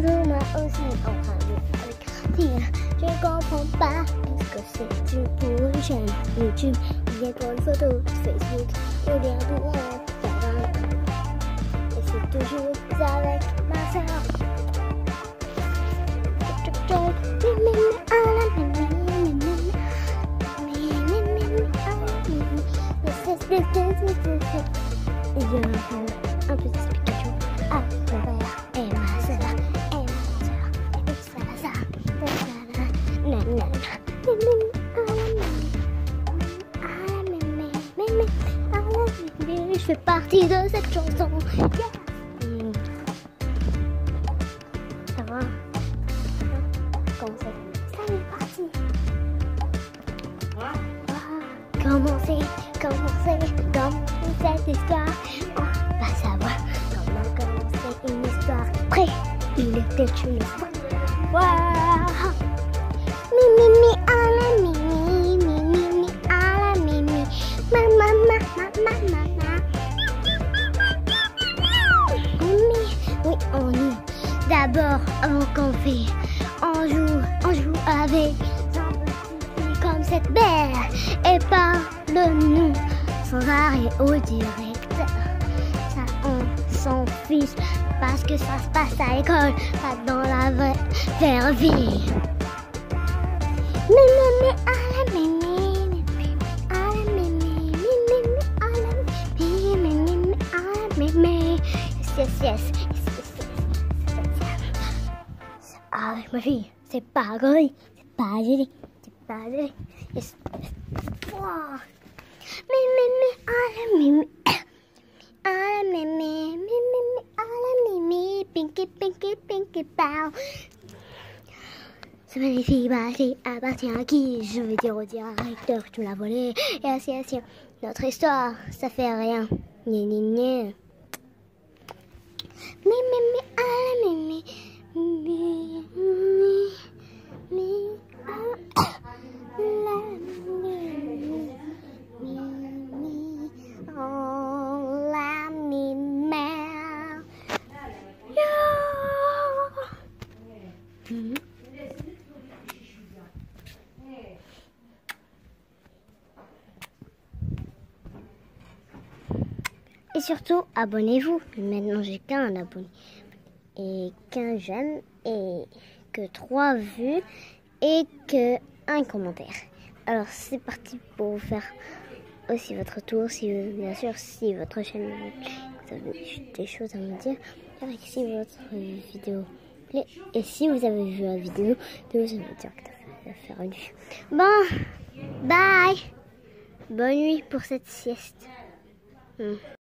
Est-ce que c'est une pour une chaîne YouTube ou bien pour une photo Facebook ou bien pour un Instagram Et c'est toujours avec ma soeur. Mimi à la mimi, mimi, mimi, mimi à la mimi. This is this, this is this. Il y a un petit Pikachu à fais partie de cette chanson ça va comment c'est ça est parti Commencer, commencer, commencer cette histoire? On va savoir comment commencer une histoire. Prêt? Il était une fois. Waouh D'abord, qu'on fait, on joue, on joue avec comme cette belle et parle-nous sans arrêt au directeur. Ça, on s'en fiche parce que ça se passe à l'école, pas dans la vraie vie. Mais, mais, ma fille, c'est pas gris, c'est pas joli, c'est pas. Wow. Mais, mais, mais. Pinky, pinky, pinky, pow. Ce magnifique bâti appartient à qui? Je vais dire au directeur que tu me l'as volé. Et ainsi, ainsi. Notre histoire, ça fait rien. Gna, gna, gna. Mais, mais, mais, Et surtout, abonnez-vous. Maintenant, j'ai qu'un abonné. Et qu'un j'aime. Et que trois vues. Et que un commentaire. Alors, c'est parti pour vous faire aussi votre tour. Bien sûr, si votre chaîne, vous avez des choses à me dire. Et si votre vidéo plaît. Et si vous avez vu la vidéo, de vous dire que faire une vue. Bon, bye. Bonne nuit pour cette sieste. Hmm.